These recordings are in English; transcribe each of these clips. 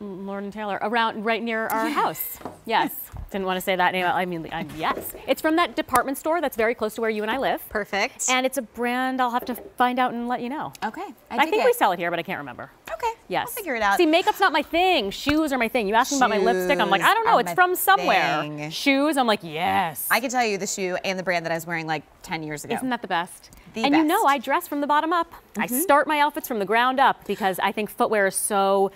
And Taylor, around right near our house. Yes. Didn't want to say that name. I mean, I'm, yes. It's from that department store that's very close to where you and I live. Perfect. And it's a brand I'll have to find out and let you know. okay. I, I, think it. we sell it here, but I can't remember. Okay. Yes. We'll figure it out. See, makeup's not my thing. Shoes are my thing. You asked me about my lipstick. I'm like, I don't know. It's from somewhere. thing. Shoes. I'm like, yes. I can tell you the shoe and the brand that I was wearing like 10 years ago. Isn't that the best? The and you know. Mm-hmm. I dress from the bottom up. I start my outfits from the ground up because I think footwear is so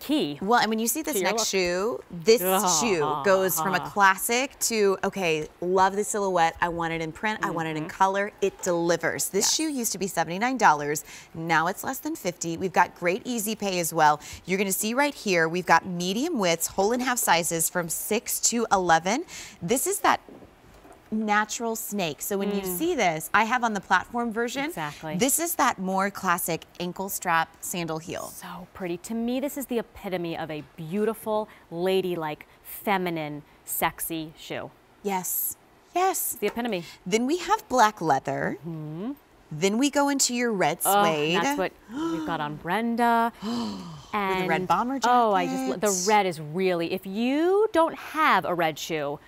key. Well, and when you see this next look. shoe, this shoe goes from a classic to, okay, love the silhouette. I want it in print. I want it Mm-hmm. in color. It delivers. This shoe used to be $79. Now it's less than 50 We've got great easy pay as well. You're going to see right here, we've got medium widths, whole and half sizes from 6 to 11. This is that natural snake. So when you see this, I have on the platform version. Mm. Exactly. This is that more classic ankle strap sandal heel. So pretty. To me, this is the epitome of a beautiful, ladylike, feminine, sexy shoe. Yes. Yes. The epitome. Then we have black leather. Hmm. Then we go into your red Mm-hmm. Oh, suede. that's what we've got on Brenda. and red bomber jacket. Oh, I just the red is really. If you don't have a red shoe,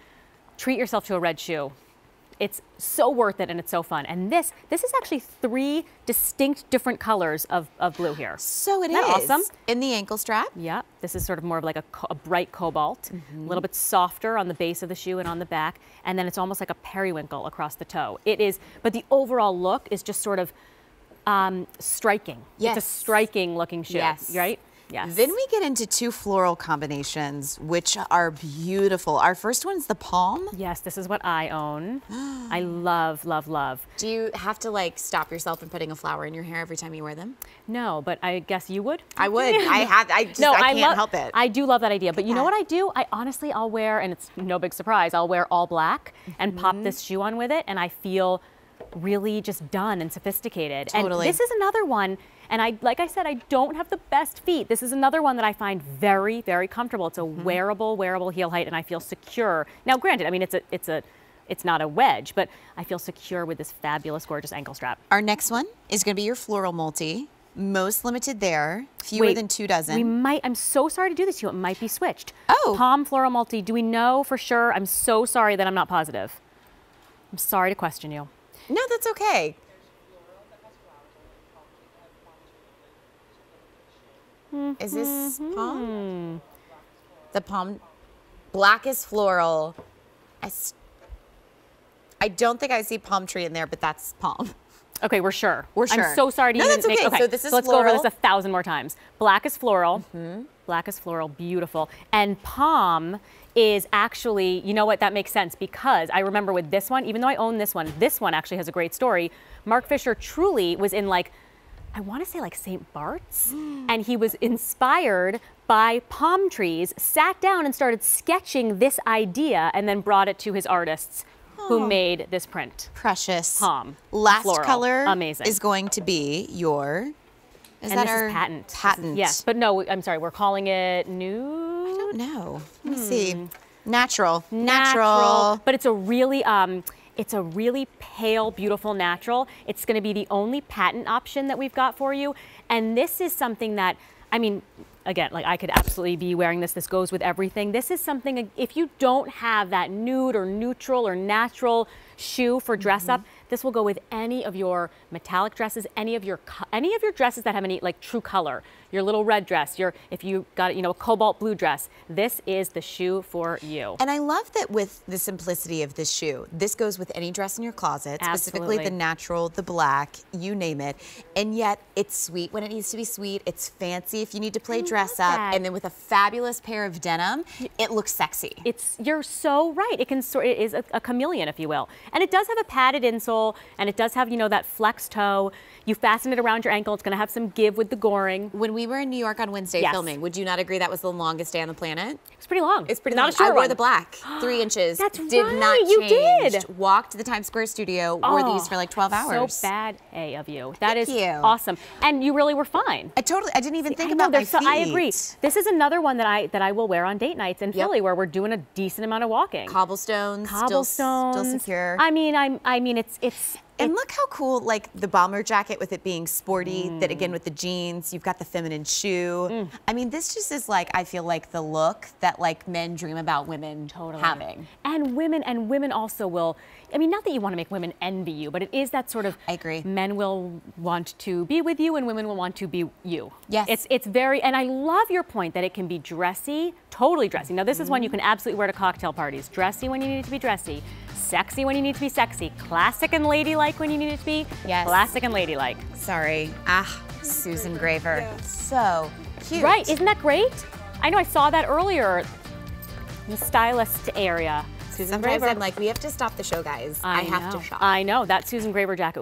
treat yourself to a red shoe. It's so worth it and it's so fun. And this this is actually three distinct different colors of, of blue here. so it Isn't that is. awesome? In the ankle strap. Yeah, this is sort of more of like a, co- a bright cobalt, a Mm-hmm. little bit softer on the base of the shoe and on the back, and then it's almost like a periwinkle across the toe. It is, but the overall look is just sort of um, striking. Yes. It's a striking looking shoe, Yes. right? Yes. Then we get into two floral combinations, which are beautiful. Our first one's the palm. Yes, this is what I own. I love, love, love. Do you have to like stop yourself from putting a flower in your hair every time you wear them? No, but I guess you would. I would. I have. I just. no, I can't love, help it. I do love that idea. But you know what I do? I honestly, I'll wear, and it's no big surprise, I'll wear all black and Mm-hmm. pop this shoe on with it, and I feel really just done and sophisticated. Totally. And this is another one, and I, like I said, I don't have the best feet. This is another one that I find very, very comfortable. It's a Mm-hmm. wearable, wearable heel height, and I feel secure. Now, granted, I mean, it's a, it's a, it's not a wedge, but I feel secure with this fabulous, gorgeous ankle strap. Our next one is going to be your floral multi. Most limited there, fewer Wait, than two dozen. We might. I'm so sorry to do this to you. It might be switched. Oh. Palm floral multi. Do we know for sure? I'm so sorry that I'm not positive. I'm sorry to question you. no, that's okay. Is this Mm-hmm. palm? The palm, black is floral. I, I don't think I see palm tree in there, but that's palm. Okay, we're sure. We're sure. I'm so sorry to No, that's make. okay. So this is let's go over this a thousand more times. Black is floral. Black is floral, beautiful. And palm is actually, you know what, that makes sense because I remember with this one, even though I own this one, this one actually has a great story. Marc Fisher truly was in like, I want to say like St. Bart's, and he was inspired by palm trees, sat down and started sketching this idea, and then brought it to his artists who made this print. Precious. Palm. Last Floral. color Amazing. is going to be your. Is and that this our is patent. This is- Patent. yes, but no, I'm sorry, we're calling it new. I don't know. Let me see. Natural. Hmm. natural, but it's a really um, it's a really pale, beautiful natural. It's going to be the only patent option that we've got for you, and this is something that I mean. Again, like I could absolutely be wearing this. This goes with everything. This is something, if you don't have that nude or neutral or natural shoe for dress up, this will go with any of your metallic dresses, any of your any of your dresses that have any like true color. Your little red dress, your if you got you know a cobalt blue dress, this is the shoe for you. And I love that with the simplicity of this shoe, this goes with any dress in your closet, specifically the natural, the black, you name it. And yet it's sweet when it needs to be sweet. It's fancy if you need to play dress up. that. And then with a fabulous pair of denim, it looks sexy. It's you're so right. It can sort it is a, a chameleon, if you will, and it does have a padded insole, and it does have you know that flex toe. You fasten it around your ankle. It's going to have some give with the goring. When we were in New York on Wednesday Yes. filming, would you not agree that was the longest day on the planet? It's pretty long. It's pretty not long. a short I wore one. the black, three inches. That's did right, not you did. Walked to the Times Square studio, wore Oh, these for like 12 hours. So bad A of you. That Thank is you. awesome, and you really were fine. I totally, I didn't even think I know, about my there's so- I agree. This is another one that I that I will wear on date nights in Yep. Philly, where we're doing a decent amount of walking. Cobblestones, Cobblestones. Still, still secure. I mean, I'm. I mean, it's it's And look how cool, like the bomber jacket with it being sporty, that again mm. with the jeans, you've got the feminine shoe. Mm. I mean, this just is like, I feel like the look that like men dream about women Totally. having. And women and women also will I mean not that you want to make women envy you, but it is that sort of I agree. men will want to be with you and women will want to be you. Yes. It's it's very and I love your point that it can be dressy, totally dressy. Now this is one mm-hmm. you can absolutely wear to cocktail parties. Dressy when you need it to be dressy, sexy when you need to be sexy, classic and ladylike when you need it to be Yes. classic and ladylike. Sorry. Ah, Susan Graver. So cute. Right, isn't that great? I know I saw that earlier in the stylist area. Susan Sometimes Graver. I'm like, we have to stop the show, guys. I, have know. to shop. I know that Susan Graver jacket